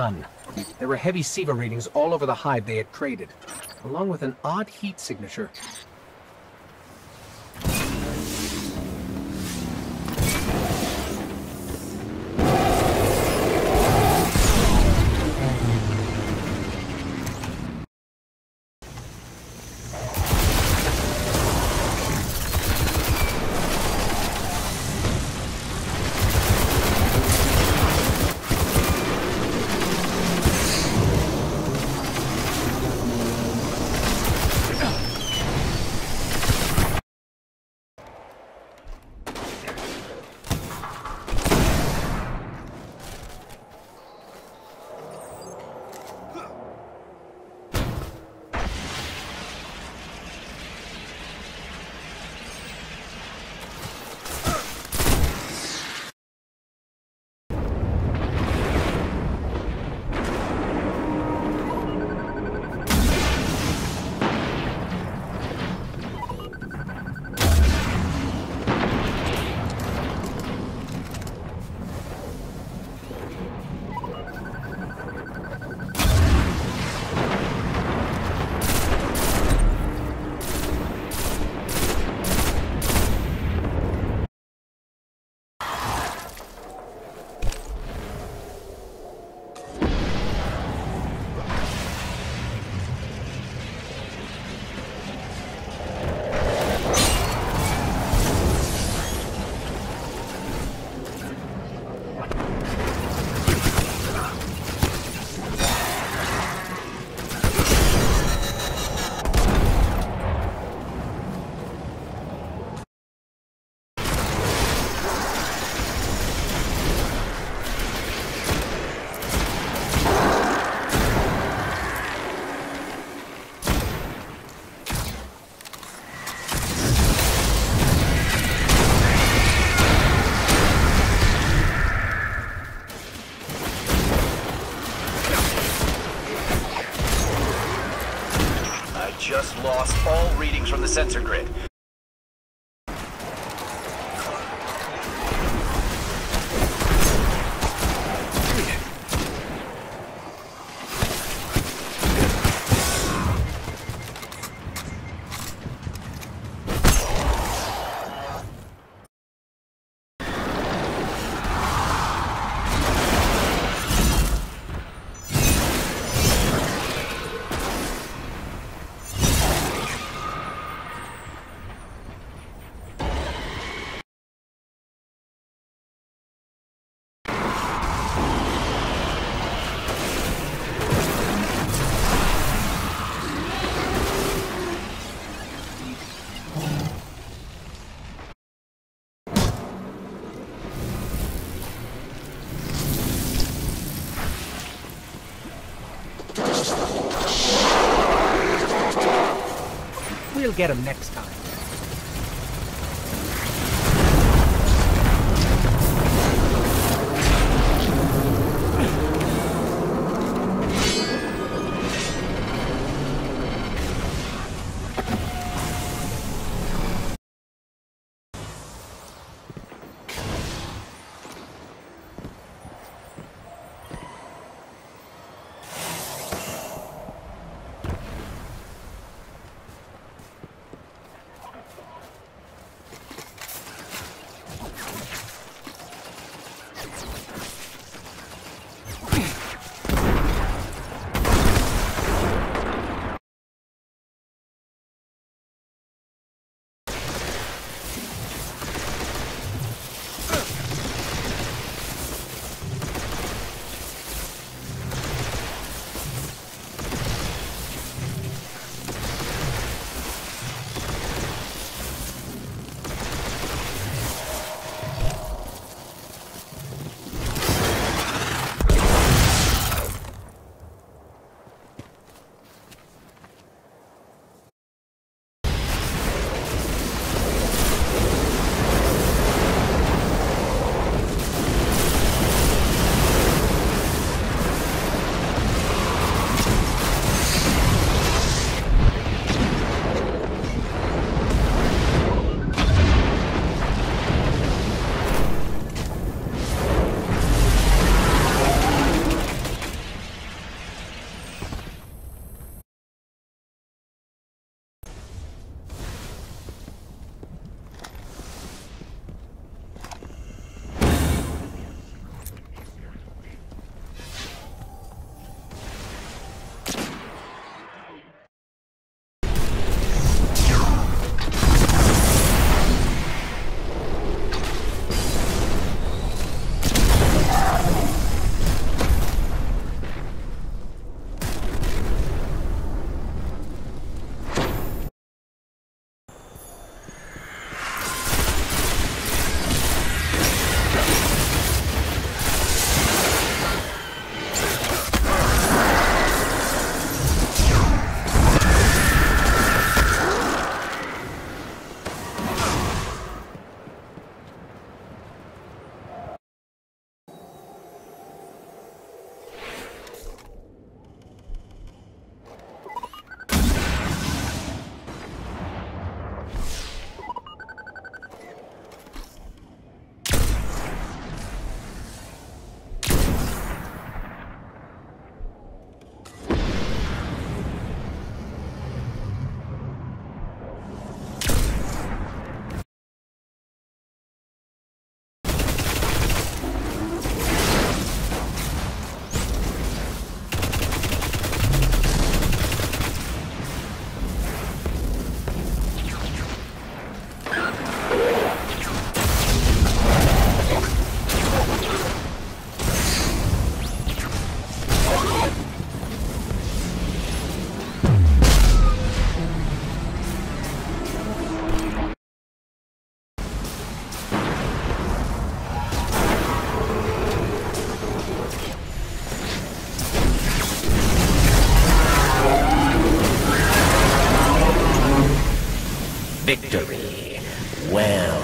None. There were heavy SIVA readings all over the hive they had created, along with an odd heat signature. Sensor grid. Get him next time. Victory. Well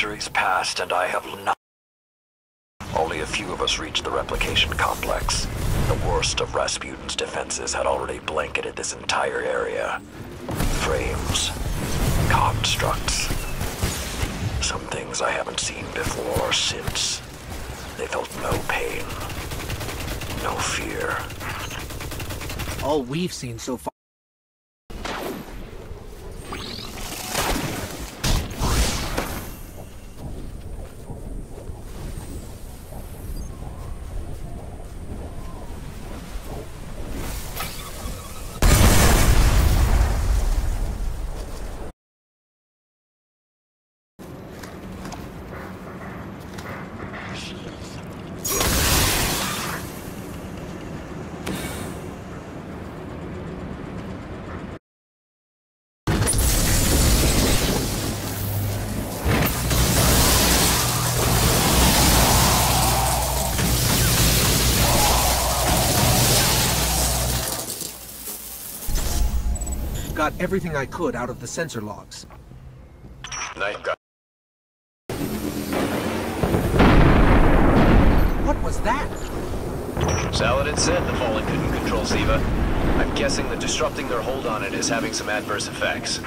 Centuries passed and I have not. Only a few of us reached the replication complex. The worst of Rasputin's defenses had already blanketed this entire area. Frames. Constructs. Some things I haven't seen before or since. They felt no pain. No fear. All we've seen so far. Got everything I could out of the sensor logs. Night guy. What was that? Saladin said the Fallen couldn't control SIVA. I'm guessing that disrupting their hold on it is having some adverse effects.